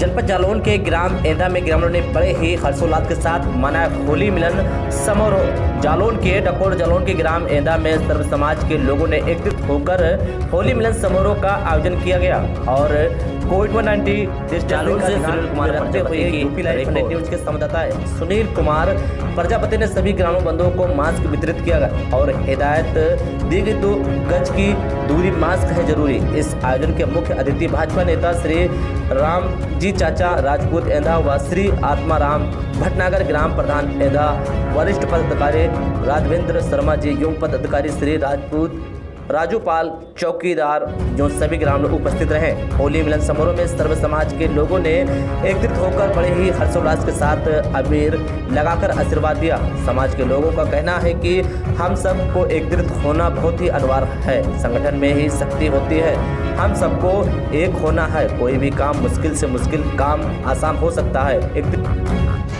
जनपद जालौन के ग्राम एंदा में ग्रामीणों ने बड़े ही हर्षोल्लास के साथ मनाया होली मिलन समारोह। जालौन के डकोर जालौन के ग्राम एंदा में सर्व समाज के लोगों ने एकत्रित होकर होली मिलन समारोह का आयोजन किया गया और कोविड नाइन्टीन जालौन से सुनील कुमार रखते हुए यूपी लाइव न्यूज़ के संवाददाता सुनील कुमार प्रजापति ने सभी ग्रामीण बंधुओं को मास्क वितरित किया गया और हिदायत दी गई तो गज की दूरी मास्क है ज़रूरी। इस आयोजन के मुख्य अतिथि भाजपा नेता श्री राम जी चाचा राजपूत एंधा व श्री आत्माराम, भटनागर ग्राम प्रधान एंधा वरिष्ठ पदाधिकारी राजवेंद्र शर्मा जी युवा पदाधिकारी श्री राजपूत राजूपाल चौकीदार जो सभी ग्राम लोग उपस्थित रहे। होली मिलन समारोह में सर्व समाज के लोगों ने एकत्रित होकर बड़े ही हर्षोल्लास के साथ अबीर लगाकर आशीर्वाद दिया। समाज के लोगों का कहना है कि हम सबको एकत्रित होना बहुत ही अनिवार्य है। संगठन में ही शक्ति होती है। हम सबको एक होना है। कोई भी काम मुश्किल से मुश्किल काम आसान हो सकता है। एकत्रित